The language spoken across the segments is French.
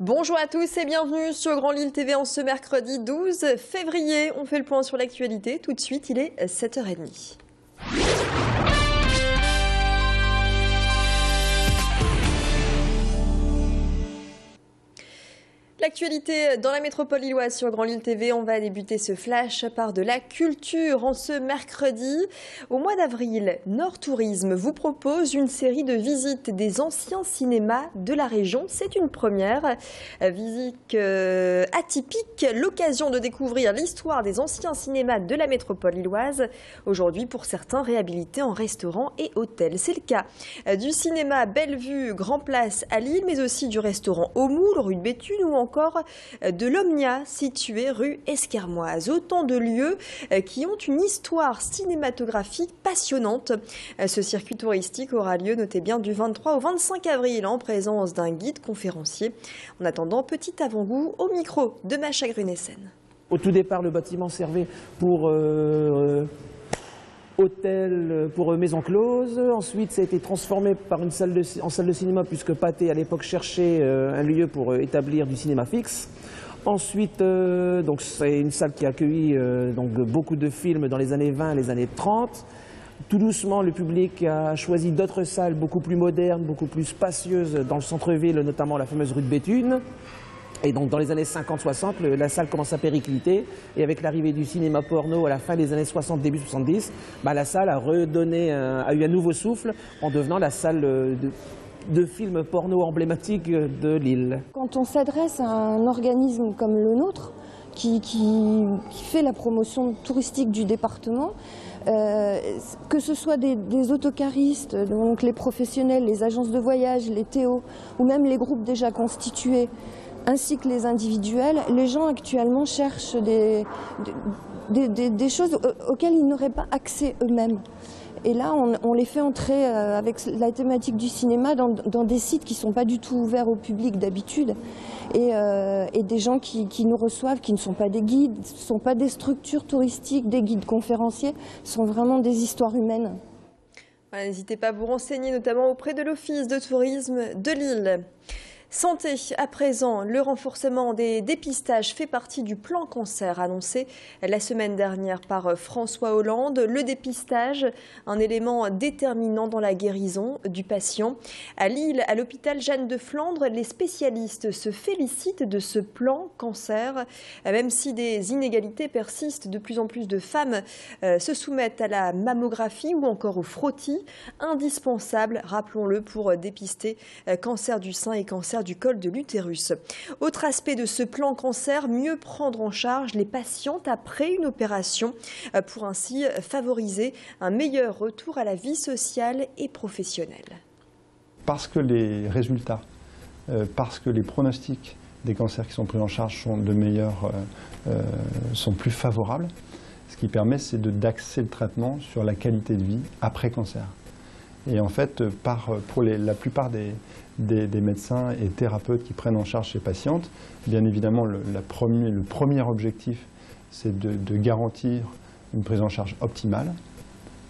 Bonjour à tous et bienvenue sur Grand Lille TV en ce mercredi 12 février. On fait le point sur l'actualité. Tout de suite, il est 7h30. L'actualité dans la métropole lilloise sur Grand Lille TV, on va débuter ce flash par de la culture en ce mercredi. Au mois d'avril, Nord Tourisme vous propose une série de visites des anciens cinémas de la région. C'est une première visite euh, atypique, l'occasion de découvrir l'histoire des anciens cinémas de la métropole lilloise. Aujourd'hui, pour certains, réhabilités en restaurant et hôtel. C'est le cas du cinéma Bellevue Grand Place à Lille, mais aussi du restaurant Au Moule, rue de Béthune ou encore de l'Omnia, situé rue Esquermoise. Autant de lieux euh, qui ont une histoire cinématographique passionnante. Euh, ce circuit touristique aura lieu, notez bien, du 23 au 25 avril en présence d'un guide conférencier. En attendant, petit avant-goût au micro de Macha Grunessen. Au tout départ, le bâtiment servait pour euh, hôtel, pour maison close. Ensuite, ça a été transformé par une salle de, en salle de cinéma puisque Pathé, à l'époque, cherchait un lieu pour établir du cinéma fixe. Ensuite, c'est une salle qui a accueilli donc, beaucoup de films dans les années 20 et les années 30. Tout doucement, le public a choisi d'autres salles beaucoup plus modernes, beaucoup plus spacieuses dans le centre-ville, notamment la fameuse rue de Béthune. Et donc dans les années 50-60, la salle commence à péricliter. Et avec l'arrivée du cinéma porno à la fin des années 60, début 70, bah, la salle a, redonné, un, a eu un nouveau souffle en devenant la salle de, de films porno emblématiques de Lille. Quand on s'adresse à un organisme comme le nôtre, qui, fait la promotion touristique du département, euh, que ce soit des, autocaristes, donc les professionnels, les agences de voyage, les Théo, ou même les groupes déjà constitués, ainsi que les individuels, les gens actuellement cherchent des, choses auxquelles ils n'auraient pas accès eux-mêmes. Et là, on, les fait entrer euh, avec la thématique du cinéma dans, des sites qui ne sont pas du tout ouverts au public d'habitude. Et, euh, des gens qui, qui, nous reçoivent, qui ne sont pas des guides, ne sont pas des structures touristiques, des guides conférenciers, sont vraiment des histoires humaines. N'hésitez pas à vous renseigner, notamment auprès de l'Office de tourisme de Lille. Santé, à présent, le renforcement des dépistages fait partie du plan cancer annoncé la semaine dernière par François Hollande. Le dépistage, un élément déterminant dans la guérison du patient. À Lille, à l'hôpital Jeanne de Flandre, les spécialistes se félicitent de ce plan cancer. Même si des inégalités persistent, de plus en plus de femmes se soumettent à la mammographie ou encore au frottis, indispensable, rappelons-le, pour dépister cancer du sein et cancer du col de l'utérus. Autre aspect de ce plan cancer, mieux prendre en charge les patientes après une opération pour ainsi favoriser un meilleur retour à la vie sociale et professionnelle. Parce que les résultats, parce que les pronostics des cancers qui sont pris en charge sont de meilleurs, euh, sont plus favorables, ce qui permet c'est d'axer le traitement sur la qualité de vie après cancer. Et en fait, pour la plupart des, médecins et thérapeutes qui prennent en charge ces patientes, bien évidemment, le, premier, objectif, c'est de, de, garantir une prise en charge optimale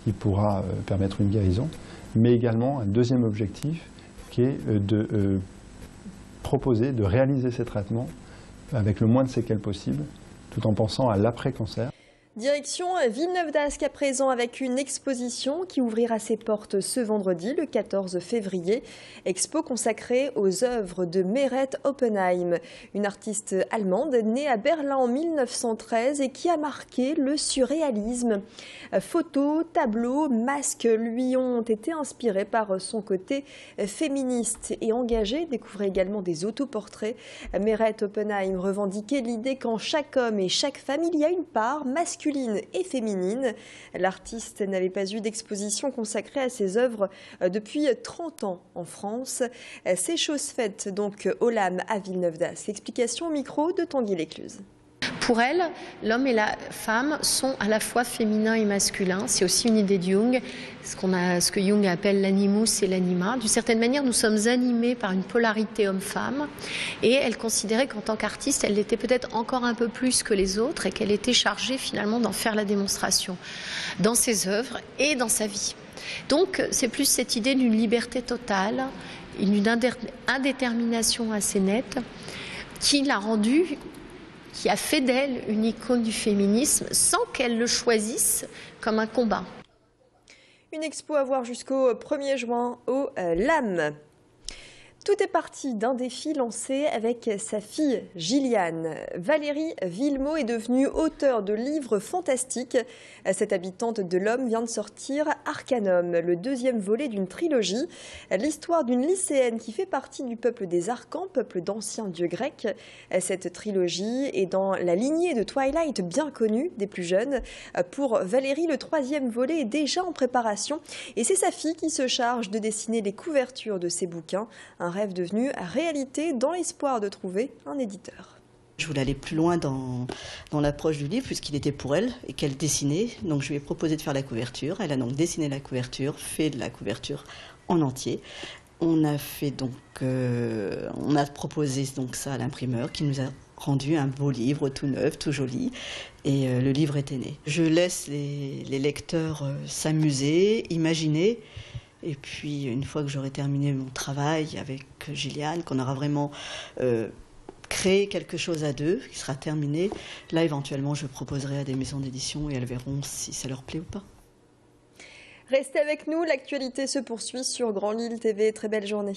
qui pourra euh, permettre une guérison, mais également un deuxième objectif qui est euh, de euh, proposer, de réaliser ces traitements avec le moins de séquelles possible, tout en pensant à l'après-cancer. Direction Villeneuve d'Ascq à présent avec une exposition qui ouvrira ses portes ce vendredi, le 14 février. Expo consacrée aux œuvres de Meret Oppenheim, une artiste allemande née à Berlin en 1913 et qui a marqué le surréalisme. Photos, tableaux, masques lui ont été inspirés par son côté féministe et engagé. Découvrez également des autoportraits. Meret Oppenheim revendiquait l'idée qu'en chaque homme et chaque femme, il y a une part masculine et féminine. L'artiste n'avait pas eu d'exposition consacrée à ses œuvres depuis 30 ans en France. C'est chose faite donc au LAM à Villeneuve d'Ascq. Explication au micro de Tanguy Lécluse. Pour elle, l'homme et la femme sont à la fois féminins et masculins. C'est aussi une idée de Jung, ce, a, ce que Jung appelle l'animus et l'anima. D'une certaine manière, nous sommes animés par une polarité homme-femme. Et elle considérait qu'en tant qu'artiste, elle l'était peut-être encore un peu plus que les autres et qu'elle était chargée finalement d'en faire la démonstration dans ses œuvres et dans sa vie. Donc, c'est plus cette idée d'une liberté totale, d'une indétermination assez nette qui l'a rendue, qui a fait d'elle une icône du féminisme sans qu'elle le choisisse comme un combat. Une expo à voir jusqu'au 1er juin au euh, LAM. Tout est parti d'un défi lancé avec sa fille Gilliane. Valérie Villemot est devenue auteure de livres fantastiques. Cette habitante de l'homme vient de sortir Arcanum, le deuxième volet d'une trilogie. L'histoire d'une lycéenne qui fait partie du peuple des Arcans, peuple d'anciens dieux grecs. Cette trilogie est dans la lignée de Twilight bien connue des plus jeunes. Pour Valérie, le troisième volet est déjà en préparation et c'est sa fille qui se charge de dessiner les couvertures de ses bouquins rêve devenu réalité dans l'espoir de trouver un éditeur. Je voulais aller plus loin dans, dans l'approche du livre puisqu'il était pour elle et qu'elle dessinait. Donc je lui ai proposé de faire la couverture. Elle a donc dessiné la couverture, fait de la couverture en entier. On a fait donc, euh, on a proposé donc ça à l'imprimeur qui nous a rendu un beau livre tout neuf, tout joli, et euh, le livre était né. Je laisse les, les lecteurs euh, s'amuser, imaginer, et puis, une fois que j'aurai terminé mon travail avec Gilliane, qu'on aura vraiment euh, créé quelque chose à deux, qui sera terminé, là, éventuellement, je proposerai à des maisons d'édition et elles verront si ça leur plaît ou pas. Restez avec nous, l'actualité se poursuit sur Grand Lille TV. Très belle journée.